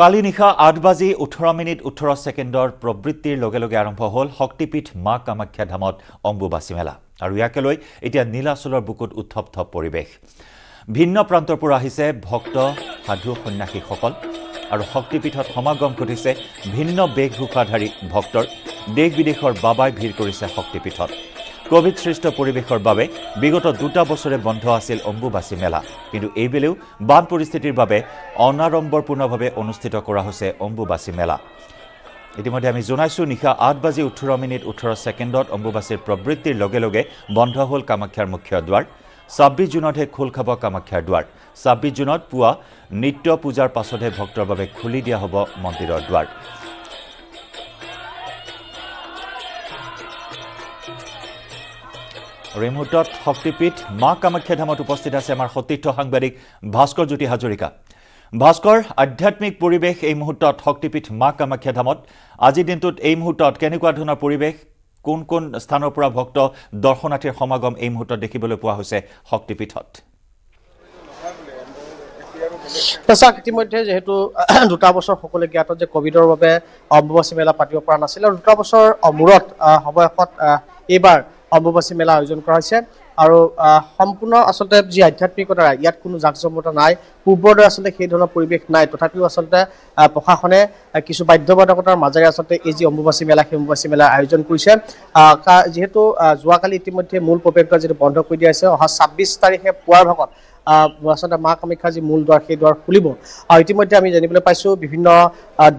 কালি নিশা আঠ বাজি ওঠৰ মিনিট ওঠৰ ছেকেণ্ডৰ প্ৰবৃত্তিৰ লগে লগে আৰম্ভ হ'ল শক্তিপীঠ মা কামাখ্যা ধামত অম্বুবাচী মেলা। আৰু ইয়াকে লৈ এতিয়া নীলাচলৰ বুকুত উত্থপ থপ পৰিৱেশ। ভিন্ন প্ৰান্তৰ পৰা আহিছে ভক্ত সাধু সন্যাসীসকল। আৰু শক্তিপীঠত সমাগম ঘটিছে ভিন্ন বেশভূষাধাৰী ভক্তৰ। দেশ বিদেশৰ বাবাই ভিৰ কৰিছে শক্তিপীঠত। কভিড সৃষ্ট পৰিৱেশৰ বাবে বিগত দুটা বছৰে বন্ধ আছিল অম্বুবাচী মেলা। কিন্তু এইবেলেও বান পৰিস্থিতিৰ বাবে অনাড়ম্বৰপূৰ্ণভাৱে অনুষ্ঠিত কৰা হৈছে অম্বুবাচী মেলা। ইতিমধ্যে আমি জনাইছোঁ নিশা আঠ বাজি ওঠৰ মিনিট ওঠৰ ছেকেণ্ডত অম্বুবাচীৰ প্ৰবৃত্তিৰ লগে লগে বন্ধ হ'ল কামাখ্যাৰ মুখ্য দুৱাৰ। ছাব্বিছ জুনতহে খোল খাব কামাখ্যাৰ দুৱাৰ। ছাব্বিছ জুনত পুৱা নিত্য পূজাৰ পাছতহে ভক্তৰ বাবে খুলি দিয়া হ'ব মন্দিৰৰ দুৱাৰ। মুহূৰ্তত শক্তিপীঠ মা কামাখ্যা ধামত উপস্থিত আছে আমাৰ সতীৰ্থ সাংবাদিক ভাস্কৰ জ্যোতি হাজৰিকা। ভাস্কৰ আধ্যাত্মিক পৰিৱেশ এই মুহূৰ্তত শক্তিপীঠ মা কামাখ্যা ধামত আজিৰ দিনটোত এই মুহূৰ্তত কেনেকুৱা ধৰণৰ পৰিৱেশ? কোন কোন স্থানৰ পৰা ভক্ত দৰ্শনাৰ্থীৰ সমাগম এই মুহূৰ্তত দেখিবলৈ পোৱা হৈছে শক্তিপীঠত? চাওক ইতিমধ্যে যিহেতু দুটা বছৰ সকলোৱে জ্ঞাত যে কভিডৰ বাবে অম্বুবাচী মেলা পাতিব পৰা নাছিল আৰু দুটা বছৰ মূৰত অৱশেষত এইবাৰ অম্বুবাচী মেলা আয়োজন কৰা হৈছে। আৰু সম্পূৰ্ণ আচলতে যি আধ্যাত্মিকতা ইয়াত কোনো জাক জমকতা নাই। পূৰ্বৰ দৰে আচলতে সেই ধৰণৰ পৰিৱেশ নাই। তথাপিও আচলতে প্ৰশাসনে কিছু বাধ্যবাধকতাৰ মাজেৰে আচলতে এই যি অম্বুবাচী মেলা সেই অম্বুবাচী মেলা আয়োজন কৰিছে। যিহেতু যোৱাকালি ইতিমধ্যে মূল প্ৰৱেশদ্বাৰ যিটো বন্ধ কৰি দিয়া হৈছে অহা ছাব্বিছ তাৰিখে পুৱাৰ ভাগত আচলতে মা কামাখ্যা যি মূল দুৱাৰ সেই দুৱাৰ খুলিব। আৰু ইতিমধ্যে আমি জানিবলৈ পাইছোঁ বিভিন্ন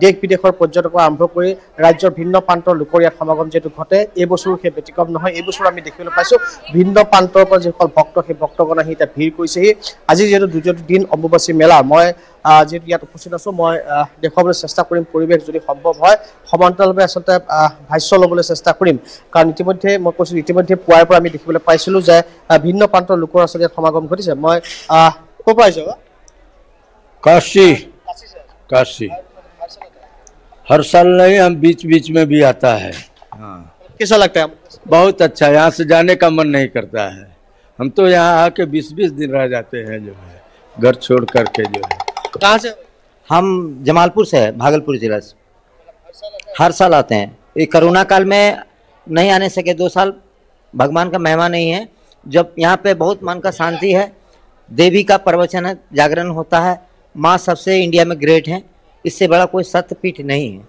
দেশ বিদেশৰ পৰ্যটকৰ আৰম্ভ কৰি ৰাজ্যৰ ভিন্ন প্ৰান্তৰ লোকৰ ইয়াত সমাগম যিহেতু ঘটে এই বছৰো সেই ব্যতিক্ৰম নহয়। এই বছৰ আমি দেখিবলৈ পাইছোঁ ভিন্ন প্ৰান্তৰ পৰা যিসকল ভক্ত সেই ভক্তগণ আহি এতিয়া ভিৰ কৰিছেহি। আজি যিহেতু দ্বিতীয় দিন অম্বুবাচী মেলা। মই যিহেতু ইয়াত উপস্থিত আছোঁ মই দেখুৱাবলৈ চেষ্টা কৰিম পৰিৱেশ যদি সম্ভৱ হয় সমান্তৰালভাৱে আচলতে ভাষ্য ল'বলৈ চেষ্টা কৰিম কাৰণ ইতিমধ্যে মই কৈছোঁ ইতিমধ্যে পুৱাৰ পৰা আমি দেখিবলৈ পাইছিলোঁ যে ভিন্ন প্ৰান্তৰ লোকৰ আচলতে ইয়াত সমাগম ঘটিছে মই ক'ৰ পৰা আহিছোঁ काशी काशी हर साल नहीं हम बीच बीच में भी आता है हाँ कैसा लगता है बहुत अच्छा यहाँ से जाने का मन नहीं करता है हम तो यहाँ आके बीस बीस दिन रह जाते हैं जो है घर छोड़ करके जो है कहाँ से? हम जमालपुर से है, भागलपुर जिला से। हर साल आते हैं। ये कोरोना काल में नहीं आने सके, दो साल भगवान का महिमा नहीं है। जब यहाँ पे बहुत मन का शांति है, देवी का प्रवचन है, जागरण होता है, माँ सबसे इंडिया में ग्रेट है, इससे बड़ा कोई सत्यपीठ नहीं है।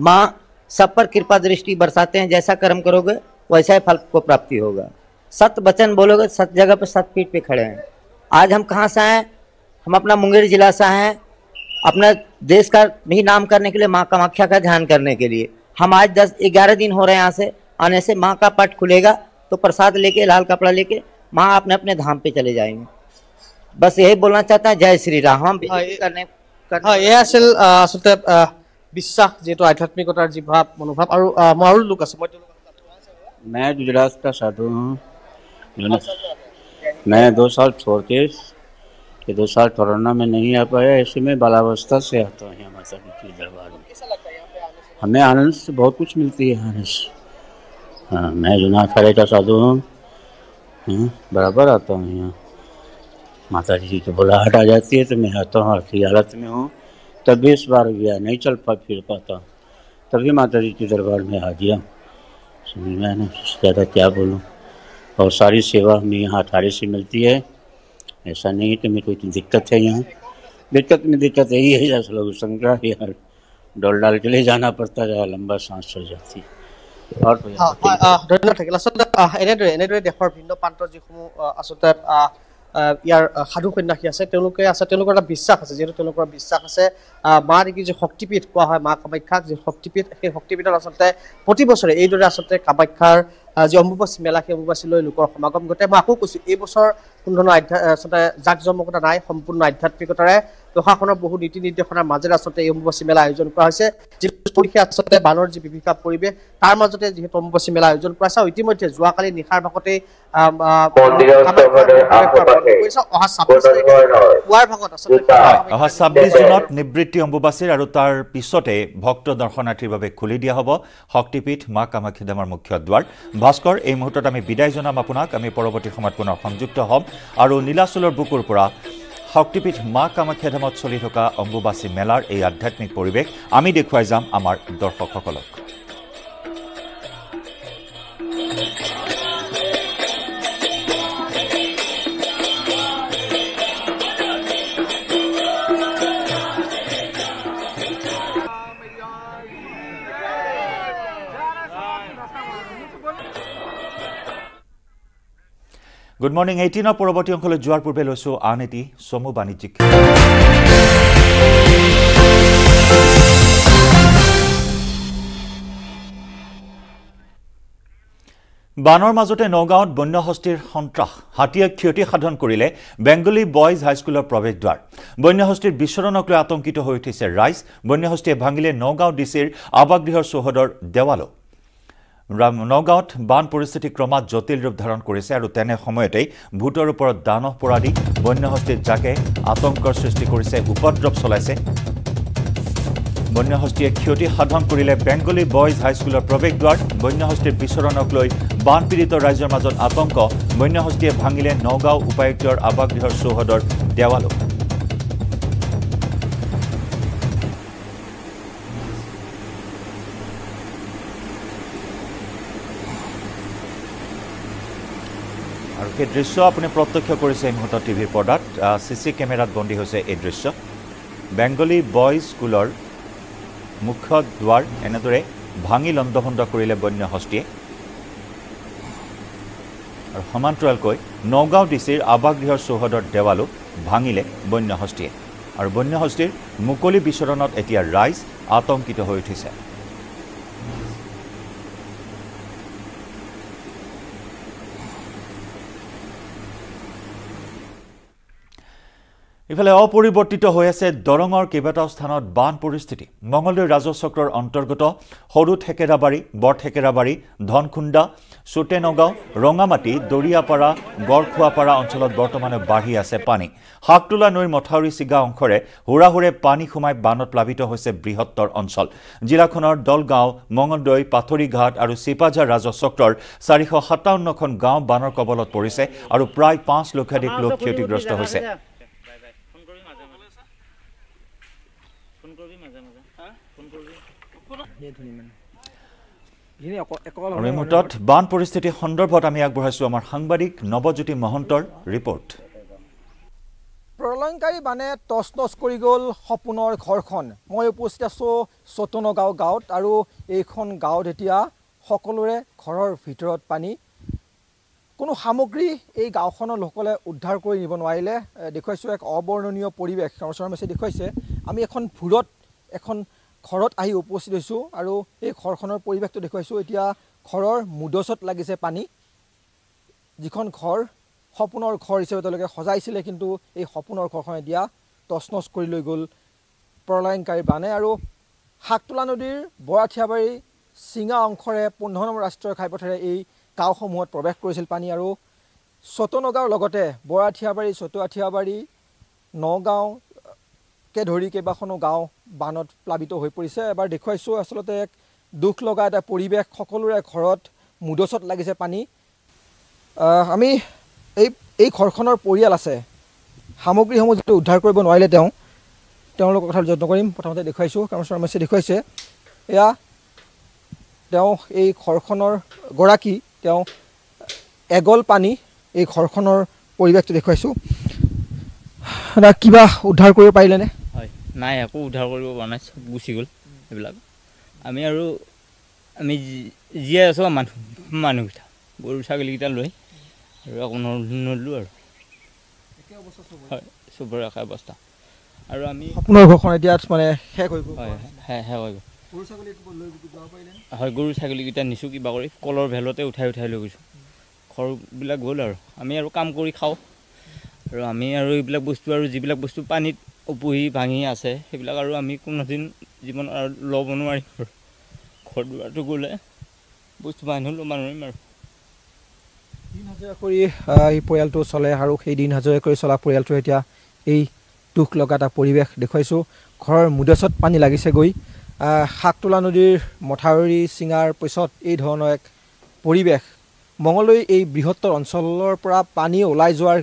माँ सब पर कृपा दृष्टि बरसाते हैं, जैसा कर्म करोगे, वैसा ही फल को प्राप्ति होगा। सत्य वचन बोलोगे, सत्य जगह पर सत्यपीठ पे खड़े हैं। आज हम कहाँ से आए हम अपना मुंगेर जिला से आए हैं अपना देश का भी नाम करने के लिए माँ कामाख्या का ध्यान करने के लिए हम आज दस ग्यारह दिन हो रहे हैं यहाँ से आने से माँ का पट खुलेगा तो प्रसाद लेके लाल कपड़ा लेके माँ अपने अपने धाम पे चले जाएंगे बस यही बोलना चाहता है जय श्री राम हम हाँ, ये- करने करने- হয় এয়া আছিল আহ, আচলতে আহ, বিশ্বাস যিহেতু আধ্যাত্মিকতাৰ যি ভাৱ মনোভাৱ আৰু আহ, মই আৰু লোক আছে মই তেওঁলোকক- मैं गुजरात का साधु हूँ जो ना मैं दो साल छोड़ के ये दो साल कोरोना में नहीं आ पाया ऐसे में बालावस्था से आता हूँ यहाँ माता जी के दरबार में। हमें आनंद से बहुत कुछ मिलती है आनंद से। हाँ मैं जुना खड़े का साधु हूँ हाँ, बराबर आता हूँ यहाँ। माता जी की बुलाहट आ जाती है तो मैं आता हूँ ऐसी हालत में हूँ। तभी इस बार गया नहीं चल पा फिर पाता तभी माता जी के दरबार में आ गया। समझ में ज़्यादा क्या बोलूँ। और सारी सेवा हमें यहाँ अठारह से मिलती है। ऐसा नहीं है कि मेरे को इतनी दिक्कत है यहाँ दिक्कत में दिक्कत यही है जैसे लोग संग्रह यार डोल डाल के ले जाना पड़ता है लंबा सांस चल जाती है और तो यहाँ হয়, আহ, ধন্যবাদ থাকিল আচলতে আহ, এনেদৰে এনেদৰে দেশৰ ভিন্ন প্ৰান্তৰ যিসমূহ আহ, আচলতে আহ, আহ, ইয়াৰ আহ, সাধু সন্যাসী আছে তেওঁলোকে আছে তেওঁলোকৰ এটা বিশ্বাস আছে যিহেতু তেওঁলোকৰ বিশ্বাস আছে আহ, মা দেৱী যি শক্তিপীঠ কোৱা হয় মা কামাখ্যাক যি শক্তিপীঠ সেই শক্তিপীঠত আচলতে প্ৰতি বছৰে এইদৰে আচলতে কামাখ্যাৰ আহ, যি অম্বুবাচী মেলা সেই অম্বুবাচীলৈ লোকৰ সমাগম ঘটে। মই আকৌ কৈছোঁ এই বছৰ কোনো ধৰণৰ আধ্যা আচলতে জাক জমকতা নাই সম্পূৰ্ণ আধ্যাত্মিকতাৰে। প্ৰশাসনৰ বহু নীতি নিৰ্দেশনাৰ মাজেৰে আচলতে এই অম্বুবাচী মেলা আয়োজন কৰা হৈছে। যিটো পৰিৱেশ আচলতে বানৰ যি বিভীষিকা পৰিৱেশ তাৰ মাজতে যিহেতু অম্বুবাচী মেলা আয়োজন কৰা হৈছে আৰু ইতিমধ্যে যোৱাকালি নিশাৰ ভাগতে আম, আহ, কামাখ্যাৰ প্ৰৱেশ দ্বাৰ বন্ধ কৰিছে। অহা ছাব্বিছ তাৰিখে পুৱাৰ ভাগত আচলতে অহা ছাব্বিছ জুনত নিবৃত্তি অম্বুবাচীৰ আৰু তাৰ পিছতে ভক্ত দৰ্শনাৰ্থীৰ বাবে খুলি দিয়া হ'ব। শক্তিপীঠ মা কামাখ্যা ধামৰ মুখ্য দুৱাৰ। ভাস্কৰ এই মুহূৰ্তত আমি বিদায় জনাম আপোনাক। আমি পৰৱৰ্তী সময়ত পুনৰ সংযুক্ত হ'ম। আৰু নীলাচলৰ বুকুৰ পৰা শক্তিপীঠ মা কামাখ্যা ধামত চলি থকা অম্বুবাচী মেলাৰ এই আধ্যাত্মিক পৰিৱেশ আমি দেখুৱাই যাম আমাৰ দৰ্শকসকলক। গুড মৰ্ণিং এইটিনৰ পৰৱৰ্তী অংশলৈ যোৱাৰ পূৰ্বে লৈছোঁ আন এটি চমু বাণিজ্যিক বানৰ মাজতে নগাঁৱত বন্যহস্তীৰ সন্ত্ৰাস হাতীয়ে ক্ষতি সাধন কৰিলে বেংগলী বয়জ হাইস্কুলৰ প্ৰৱেশদ্বাৰ। বন্যহস্তীৰ বিচৰণক লৈ আতংকিত হৈ উঠিছে ৰাইজ। বন্যহস্তীয়ে ভাঙিলে নগাঁও ডি চিৰ আৱাসগৃহৰ চৌহদৰ দেৱালো নগাঁৱত বান পৰিস্থিতি ক্ৰমাৎ জটিল ৰূপ ধাৰণ কৰিছে আৰু তেনে সময়তেই ভূতৰ ওপৰত দানহ পৰা দি বন্যহস্তীৰ জাকে আতংকৰ সৃষ্টি কৰিছে উপদ্ৰৱ চলাইছে। বন্যহস্তীয়ে ক্ষতি সাধন কৰিলে বেংগলী বয়জ হাইস্কুলৰ প্ৰৱেশদ্বাৰ। বন্যহস্তীৰ বিচৰণক লৈ বানপীড়িত ৰাইজৰ মাজত আতংক। বন্যহস্তীয়ে ভাঙিলে নগাঁও উপায়ুক্তৰ আৱাসগৃহৰ চৌহদৰ দেৱালো সেই দৃশ্য আপুনি প্ৰত্যক্ষ কৰিছে এই মুহূৰ্তত টিভিৰ পৰ্দাত। চি চি কেমেৰাত বন্দী হৈছে এই দৃশ্য। বেংগলী বয়জ স্কুলৰ মুখ্য দুৱাৰ এনেদৰে ভাঙি লণ্ডভণ্ড কৰিলে বন্যহস্তীয়ে আৰু সমান্তৰালকৈ নগাঁও ডি চিৰ আৱাসগৃহৰ চৌহদৰ দেৱালো ভাঙিলে বন্যহস্তীয়ে আৰু বন্যহস্তীৰ মুকলি বিচৰণত এতিয়া ৰাইজ আতংকিত হৈ উঠিছে। ইফালে অপৰিৱৰ্তিত হৈ আছে দৰঙৰ কেইবাটাও স্থানত বান পৰিস্থিতি। মঙলদৈ ৰাজহ চক্ৰৰ অন্তৰ্গত সৰু থেকেৰাবাৰী বৰ থেকেৰাবাৰী ধনখুন্দা চোটে নগাঁও ৰঙামাটি দৰিয়াপাৰা গড়খোৱাপাৰা অঞ্চলত বৰ্তমানে বাঢ়ি আছে পানী। শাকতোলা নৈৰ মথাউৰি ছিগা অংশৰে হুৰাহুৰে পানী সোমাই বানত প্লাৱিত হৈছে বৃহত্তৰ অঞ্চল। জিলাখনৰ দলগাঁও মঙলদৈ পাথৰিঘাট আৰু চিপাঝাৰ ৰাজহ চক্ৰৰ চাৰিশ সাতাৱন্নখন গাঁও বানৰ কবলত পৰিছে আৰু প্ৰায় পাঁচ লক্ষাধিক লোক ক্ষতিগ্ৰস্ত হৈছে আৰু এই মুহূৰ্তত বান পৰিস্থিতি সন্দৰ্ভত আমি আগবঢ়াইছোঁ আমাৰ সাংবাদিক নৱজ্যোতি মহন্তৰ ৰিপৰ্ট। প্ৰলয়ংকাৰী বানে টচ টচ কৰি গ'ল সপোনৰ ঘৰখন। মই উপস্থিত আছোঁ চতনগাঁও গাঁৱত আৰু এইখন গাঁৱত এতিয়া সকলোৰে ঘৰৰ ভিতৰত পানী। কোনো সামগ্ৰী এই গাঁওখনৰ লোকসকলে উদ্ধাৰ কৰি নিব নোৱাৰিলে। দেখুৱাইছোঁ এক অবৰ্ণনীয় পৰিৱেশ। ৰমেশ্বৰ মেছে দেখুৱাইছে আমি এখন ভূৰত এখন ঘৰত আহি উপস্থিত হৈছোঁ আৰু এই ঘৰখনৰ পৰিৱেশটো দেখুৱাইছোঁ। এতিয়া ঘৰৰ মুদচত লাগিছে পানী। যিখন ঘৰ সপোনৰ ঘৰ হিচাপে তেওঁলোকে সজাইছিলে কিন্তু এই সপোনৰ ঘৰখন এতিয়া তচনচ কৰি লৈ গ'ল প্ৰলয়ংকাৰী বানে। আৰু শাকতোলা নদীৰ বৰাঠিয়াবাৰী চিঙা অংশৰে পোন্ধৰ নম্বৰ ৰাষ্ট্ৰীয় ঘাইপথেৰে এই গাঁওসমূহত প্ৰৱেশ কৰিছিল পানী। আৰু চতনগাঁৱৰ লগতে বৰাঠিয়াবাৰী চতুৱাঠিয়াবাৰী নগাঁওকে ধৰি কেইবাখনো গাঁও বানত প্লাৱিত হৈ পৰিছে। এবাৰ দেখুৱাইছোঁ আচলতে এক দুখ লগা এটা পৰিৱেশ। সকলোৰে ঘৰত মুদচত লাগিছে পানী। আমি এই এই ঘৰখনৰ পৰিয়াল আছে। সামগ্ৰীসমূহ যিটো উদ্ধাৰ কৰিব নোৱাৰিলে তেওঁ তেওঁলোকৰ কথা যত্ন কৰিম। প্ৰথমতে দেখুৱাইছোঁ কাৰণ শৰ্মাছে দেখুৱাইছে। এয়া তেওঁ এই ঘৰখনৰ গৰাকী তেওঁ এগল পানী এই ঘৰখনৰ পৰিৱেশটো দেখুৱাইছোঁ। কিবা উদ্ধাৰ কৰিব পাৰিলেনে? নাই একো উদ্ধাৰ কৰিব পৰা নাই চব গুচি গ'ল সেইবিলাক আমি আৰু আমি জীয়াই আছোঁ মানুহ মানুহকেইটা গৰু ছাগলীকেইটা লৈ আৰু একো ন- নল'লোঁ আৰু। হয় চবৰে একে অৱস্থা। আৰু আমি সপোনৰ ঘৰখন এতিয়া মানে শেষ হৈ গ'ল হয় হে গ'ল। গৰু ছাগলী লৈ যাব পাৰিলেনে হয় গৰু ছাগলীকেইটা নিছোঁ কিবা কৰি কলৰ ভেলতে উঠাই উঠাই লৈ গৈছোঁ। ঘৰবিলাক গ'ল আৰু। আমি আৰু কাম কৰি খাওঁ। আৰু আমি আৰু এইবিলাক বস্তু আৰু যিবিলাক বস্তু পানীত উপহি ভাঙি আছে সেইবিলাক আৰু আমি কোনোদিন জীৱন আৰু ল'ব নোৱাৰিম। আৰু ঘৰ দুৱাৰটো গ'লে বস্তু মানুহ ল'ব নোৱাৰিম আৰু। দিন হাজিৰা কৰি এই পৰিয়ালটো চলে আৰু সেই দিন হাজিৰা কৰি চলা পৰিয়ালটো এতিয়া এই দুখ লগা এটা পৰিৱেশ দেখুৱাইছোঁ। ঘৰৰ মুদেচত পানী লাগিছে গৈ আহ, শাকতোলা নদীৰ মথাউৰি ছিঙাৰ পিছত এই ধৰণৰ এক পৰিৱেশ। মঙলদৈ এই বৃহত্তৰ অঞ্চলৰ পৰা পানী ওলাই যোৱাৰ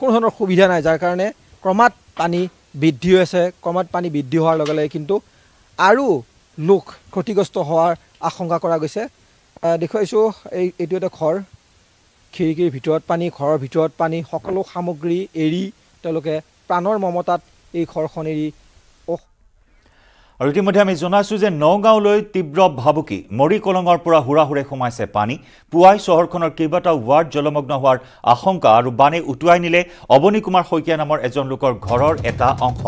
কোনো ধৰণৰ সুবিধা নাই যাৰ কাৰণে ক্ৰমাৎ পানী বৃদ্ধি হৈ আছে ক্ৰমাৎ পানী বৃদ্ধি হোৱাৰ লগে লগে কিন্তু আৰু লোক ক্ষতিগ্ৰস্ত হোৱাৰ আশংকা কৰা গৈছে। দেখুৱাইছোঁ এই এইটো এটা ঘৰ। খিৰিকীৰ ভিতৰত পানী ঘৰৰ ভিতৰত পানী সকলো সামগ্ৰী এৰি তেওঁলোকে প্ৰাণৰ মমতাত এই ঘৰখন এৰি আৰু ইতিমধ্যে আমি জনাইছোঁ যে নগাঁৱলৈ তীব্ৰ ভাবুকি মৰিকলঙৰ পৰা হুৰাহুৰে সোমাইছে পানী। পুৱাই চহৰখনৰ কেইবাটাও ৱাৰ্ড জলমগ্ন হোৱাৰ আশংকা আৰু বানে উটুৱাই নিলে অৱনী কুমাৰ শইকীয়া নামৰ এজন লোকৰ ঘৰৰ এটা অংশ।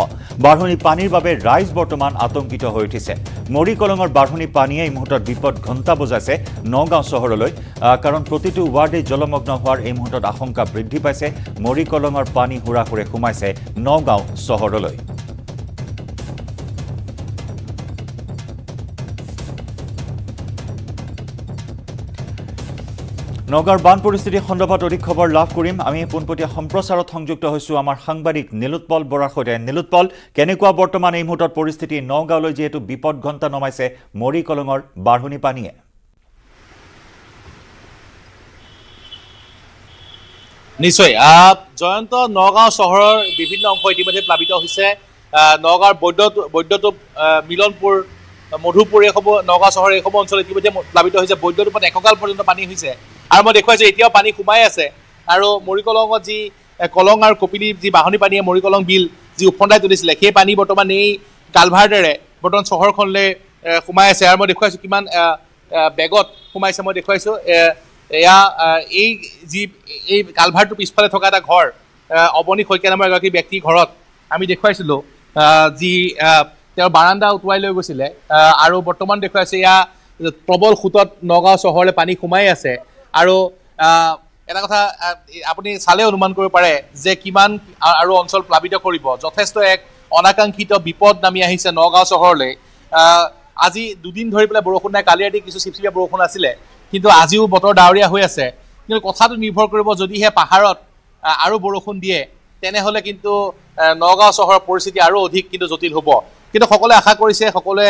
বাঢ়নি পানীৰ বাবে ৰাইজ বৰ্তমান আতংকিত হৈ উঠিছে। মৰিকলঙৰ বাঢ়নি পানীয়ে এই মুহূৰ্তত বিপদ ঘণ্টা বজাইছে নগাঁও চহৰলৈ। কাৰণ প্ৰতিটো ৱাৰ্ডেই জলমগ্ন হোৱাৰ এই মুহূৰ্তত আশংকা বৃদ্ধি পাইছে। মৰিকলঙৰ পানী হুৰাহুৰে সোমাইছে নগাঁও চহৰলৈ। নগাঁৱৰ বান পৰিস্থিতি সন্দৰ্ভত অধিক খবৰ লাভ কৰিম। আমি পোনপটীয়া সম্প্ৰচাৰত সংযুক্ত হৈছোঁ আমাৰ সাংবাদিক নীলোৎপল বৰাৰ সৈতে। নীলোৎপল কেনেকুৱা বৰ্তমান এই মুহূৰ্তত পৰিস্থিতি নগাঁৱলৈ যিহেতু বিপদ ঘণ্টা নমাইছে মৰিকলঙৰ বাঢ়নি পানীয়ে। নিশ্চয় জয়ন্ত নগাঁও চহৰৰ বিভিন্ন অংশ ইতিমধ্যে প্লাবিত হৈছে। নগাঁৱৰ বৈদ্যুত বৈদ্যুতোপ মিলনপুৰ মধুপুৰ এইসমূহ নগাঁও চহৰ এইসমূহ অঞ্চল ইতিমধ্যে প্লাবিত হৈছে। বৈদ্যুতোপত এককাল পৰ্যন্ত পানী হৈছে। আৰু মই দেখুৱাইছোঁ এতিয়াও পানী সোমাই আছে। আৰু মৰিকলঙত যি কলং আৰু কপিলি যি বাঢ়নি পানীয়ে মৰিকলং বিল যি উফন্দাই তুলিছিলে সেই পানী বৰ্তমান এই কালভাৰ্টেৰে বৰ্তমান চহৰখনলৈ সোমাই আছে। আৰু মই দেখুৱাইছোঁ কিমান বেগত সোমাইছে মই দেখুৱাইছোঁ এয়া এই যি এই কালভাৰটোৰ পিছফালে থকা এটা ঘৰ অৱনী শইকীয়া নামৰ এগৰাকী ব্যক্তিৰ ঘৰত আমি দেখুৱাইছিলোঁ যি তেওঁৰ বাৰাণ্ডা উটুৱাই লৈ গৈছিলে আৰু বৰ্তমান দেখুৱাইছে এয়া প্ৰবল সোঁতত নগাঁও চহৰলৈ পানী সোমাই আছে। আৰু এটা কথা আপুনি চালে অনুমান কৰিব পাৰে যে কিমান আৰু অঞ্চল প্লাবিত কৰিব। যথেষ্ট এক অনাকাংক্ষিত বিপদ নামি আহিছে নগাঁও চহৰলৈ। আজি দুদিন ধৰি পেলাই বৰষুণ নাই কালি ৰাতি কিছু চিপচিপীয়া বৰষুণ আছিলে কিন্তু আজিও বতৰ ডাৱৰীয়া হৈ আছে। কিন্তু কথাটো নিৰ্ভৰ কৰিব যদিহে পাহাৰত আৰু বৰষুণ দিয়ে তেনেহ'লে কিন্তু নগাঁও চহৰৰ পৰিস্থিতি আৰু অধিক কিন্তু জটিল হ'ব। কিন্তু সকলোৱে আশা কৰিছে সকলোৱে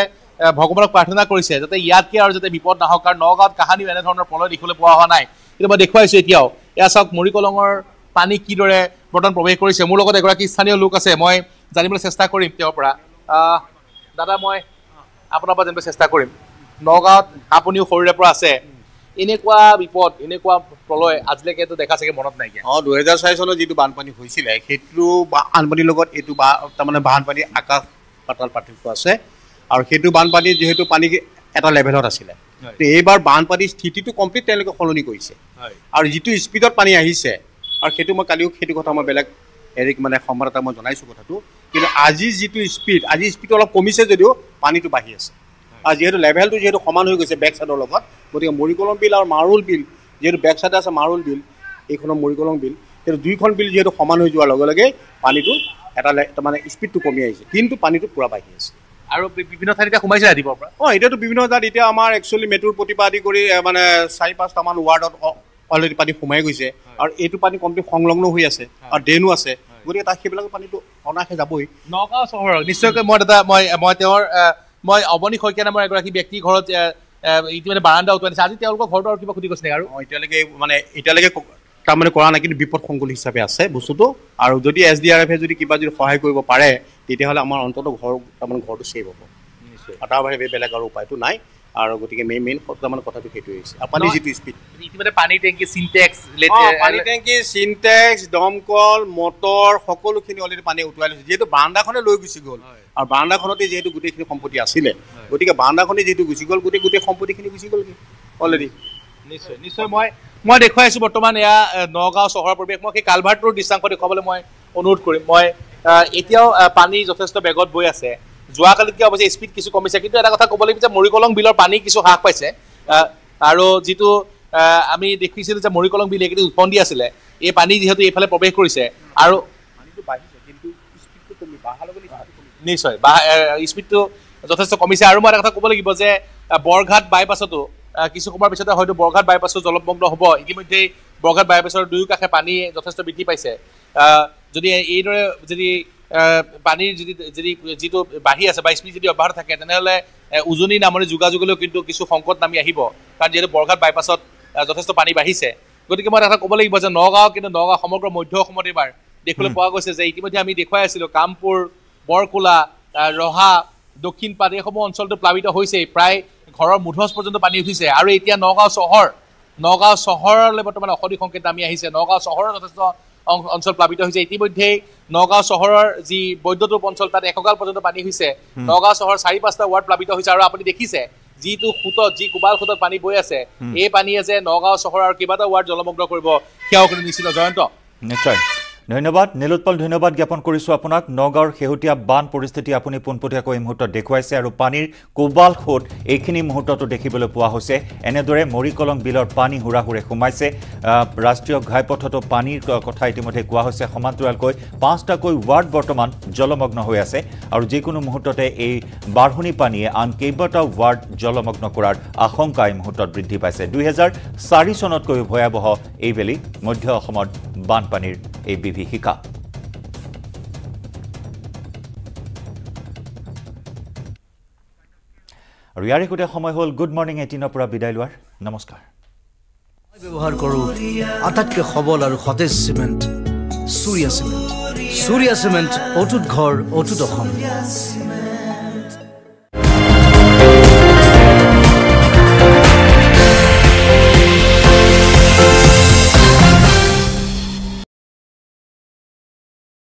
ভগৱানক প্ৰাৰ্থনা কৰিছে যাতে ইয়াতকৈ আৰু যাতে বিপদ নাহক কাৰণ নগাঁৱত কাহানিও এনেধৰণৰ প্ৰলয় দেখিবলৈ পোৱা হোৱা নাই। কিন্তু মই দেখুৱাইছোঁ এতিয়াও এয়া চাওক মৰিকলঙৰ পানী কিদৰে বৰ্তমান প্ৰৱেশ কৰিছে। মোৰ লগত এগৰাকী স্থানীয় লোক আছে মই জানিবলৈ চেষ্টা কৰিম তেওঁৰ পৰা। দাদা মই আপোনাৰ পৰা জানিবলৈ চেষ্টা কৰিম। নগাঁৱত আপুনিও সৰুৰে পৰা আছে। এনেকুৱা বিপদ এনেকুৱা প্ৰলয় আজিলৈকেতো দেখা চাগে মনত নাইকিয়া। অঁ দুহেজাৰ চাৰি চনত যিটো বানপানী হৈছিলে সেইটো বানপানীৰ লগত এইটো বা তাৰমানে বানপানী আকাশ পাতাল পাৰ্থক্য আছে। আৰু সেইটো বানপানী যিহেতু পানী এটা লেভেলত আছিলে। এইবাৰ বানপানীৰ স্থিতিটো কমপ্লিট তেওঁলোকে সলনি কৰিছে। আৰু যিটো স্পীডত পানী আহিছে আৰু সেইটো মই কালিও সেইটো কথা মই বেলেগ হেৰিক মানে সংবাদদাতাক মই জনাইছোঁ কথাটো। কিন্তু আজি যিটো স্পীড আজি স্পীডটো অলপ কমিছে যদিও পানীটো বাঢ়ি আছে। আৰু যিহেতু লেভেলটো যিহেতু সমান হৈ গৈছে বেক চাইডৰ লগত গতিকে মৰিকলম বিল আৰু মাৰুল বিল যিহেতু বেক চাইডে আছে মাৰুল বিল এইখনৰ মৰিকলম বিল সেইটো দুইখন বিল যিহেতু সমান হৈ যোৱাৰ লগে লগে পানীটো এটা তাৰমানে স্পীডটো কমি আহিছে। কিন্তু পানীটো পূৰা বাঢ়ি আছে। আৰু বিভিন্ন ঠাইত এতিয়া সোমাইছে ৰাতিপুৱাৰ পৰা। অঁ এতিয়াতো বিভিন্ন জাত এতিয়া আমাৰ একচুৱেলি মেটুৰ প্ৰতিপা আদি কৰি মানে চাৰি পাঁচটামান ৱাৰ্ডত অলৰেডি পানী সোমাই গৈছে। আৰু এইটো পানী কমপ্লিট সংলগ্ন হৈ আছে আৰু ড্ৰেইনো আছে। গতিকে তাত সেইবিলাক পানীটো অনায়াসে যাবই। নগাঁও চহৰৰ নিশ্চয়কৈ মই দাদা মই মই তেওঁৰ মই অৱনী শইকীয়া নামৰ এগৰাকী ব্যক্তিৰ ঘৰত ইতিমধ্যে বাৰাণ্ডা উটুৱাই নিছে আজি তেওঁলোকৰ ঘৰটো আৰু কিবা ক্ষতি কৰিছে নেকি আৰু? অঁ এতিয়ালৈকে মানে এতিয়ালৈকে তাৰমানে কৰা নাই কিন্তু বিপদ সংকুল হিচাপে আছে বস্তুটো। আৰু যদি এছ ডি আৰ এফে যদি কিবা যদি সহায় কৰিব পাৰে তেতিয়াহ'লে আমাৰ অন্ততঃ ঘৰ তাৰমানে ঘৰটো ছেভ হ'ব। আৰু তাৰ বাহিৰে বেলেগ আৰু উপায়টো নাই। আৰু গতিকে মেইন মেইন তাৰমানে কথাটো সেইটোৱে হৈছে। আৰু পানীৰ যিটো স্পীড ইতিমধ্যে পানী টেংকি চিনটেক্স পানী টেংকি চিনটেক্স দমকল মটৰ সকলোখিনি অলৰেডি পানী উটুৱাই লৈছে। যিহেতু বাৰাণ্ডাখনে লৈ গুচি গ'ল। আৰু বাৰাণ্ডাখনতে যিহেতু গোটেইখিনি সম্পত্তি আছিলে। গতিকে বাৰাণ্ডাখনে যিহেতু গুচি গ'ল গোটেই গোটেই সম্পত্তিখিনি গুচি গ'লগৈ অলৰেডি নিশ্চয় নিশ্চয়। মই মই দেখুৱাই আছোঁ বৰ্তমান এয়া নগাঁও চহৰৰ পৰিৱেশ। মই সেই কালভাৰটোৰ দৃশ্যাংশ দেখুৱাবলৈ মই অনুৰোধ কৰিম। মই এতিয়াও পানী যথেষ্ট বেগত বৈ আছে। যোৱাকালিতকৈ অৱশ্যে স্পীড কিছু কমিছে কিন্তু এটা কথা ক'ব লাগিব যে মৰিকলং বিলৰ পানী কিছু হ্ৰাস পাইছে। আৰু যিটো আমি দেখিছিলোঁ যে মৰিকলং বিল এইকেইদিন উফন্দি আছিলে। এই পানী যিহেতু এইফালে প্ৰৱেশ কৰিছে। আৰু নিশ্চয় বা স্পীডটো যথেষ্ট কমিছে। আৰু মই এটা কথা ক'ব লাগিব যে বৰঘাট বাইপাছতো কিছু সময়ৰ পিছতে হয়তো বৰঘাট বাইপাছো জলমগ্ন হ'ব। ইতিমধ্যেই বৰঘাট বাইপাছৰ দুয়ো কাষে পানী যথেষ্ট বৃদ্ধি পাইছে। আহ, যদি এইদৰে যদি পানীৰ যদি যদি যিটো বাঢ়ি আছে বা স্পীড যদি অব্যাহত থাকে তেনেহ'লে উজনি নামনি যোগাযোগলৈও কিন্তু কিছু সংকট নামি আহিব। কাৰণ যিহেতু বৰঘাট বাইপাছত যথেষ্ট পানী বাঢ়িছে। গতিকে মই এটা ক'ব লাগিব যে নগাঁও কিন্তু নগাঁও সমগ্ৰ মধ্য অসমত এইবাৰ দেখিবলৈ পোৱা গৈছে যে ইতিমধ্যে আমি দেখুৱাই আছিলোঁ কামপুৰ বৰকোলা ৰহা দক্ষিণ পাট এইসমূহ অঞ্চলটো প্লাবিত হৈছে প্ৰায় ঘৰৰ মুধচ পৰ্যন্ত পানী উঠিছে। আৰু এতিয়া নগাঁও চহৰ নগাঁও চহৰলৈ বৰ্তমান অসদী সংকেত নামি আহিছে। নগাঁও চহৰৰ যথেষ্ট অঞ্চল প্লাবিত হৈছে। ইতিমধ্যেই নগাঁও চহৰৰ যি বৈদ্যুতিক অঞ্চল তাত এককাল পৰ্যন্ত পানী হৈছে। নগাঁও চহৰ চাৰি পাঁচটা ৱাৰ্ড প্লাবিত হৈছে আৰু আপুনি দেখিছে যিটো সোঁতত যি কোবাল সোঁতত পানী বৈ আছে এই পানীয়ে যে নগাঁও চহৰ আৰু কেইবাটাও ৱাৰ্ড জলমগ্ন কৰিব সেয়াও কিন্তু নিশ্চিত জয়ন্ত। নিশ্চয়। ধন্যবাদ। নীলোৎপল ধন্যবাদ জ্ঞাপন কৰিছোঁ আপোনাক। নগাঁৱৰ শেহতীয়া বান পৰিস্থিতি আপুনি পোনপটীয়াকৈ এই মুহূৰ্তত দেখুৱাইছে আৰু পানীৰ কোবাল সোঁত এইখিনি মুহূৰ্ততো দেখিবলৈ পোৱা হৈছে। এনেদৰে মৰিকলং বিলৰ পানী হুৰাহুৰে সোমাইছে। ৰাষ্ট্ৰীয় ঘাইপথতো পানীৰ কথা ইতিমধ্যে কোৱা হৈছে। সমান্তৰালকৈ পাঁচটাকৈ ৱাৰ্ড বৰ্তমান জলমগ্ন হৈ আছে আৰু যিকোনো মুহূৰ্ততে এই বাঢ়নি পানীয়ে আন কেইবাটাও ৱাৰ্ড জলমগ্ন কৰাৰ আশংকা এই মুহূৰ্তত বৃদ্ধি পাইছে। দুহেজাৰ চাৰি চনতকৈ ভয়াৱহ এইবেলি মধ্য অসমত বানপানীৰ এই আৰু ইয়াৰে সৈতে সময় হ'ল গুড মৰ্ণিং এইটিনৰ পৰা বিদায় লোৱাৰ। নমস্কাৰ। ব্যৱহাৰ কৰোঁ আটাইতকৈ সবল আৰু সতেজ চিমেণ্ট চুৰিয়া চিমেণ্ট। চুৰিয়া চিমেণ্ট অটুট ঘৰ অটুট অসম।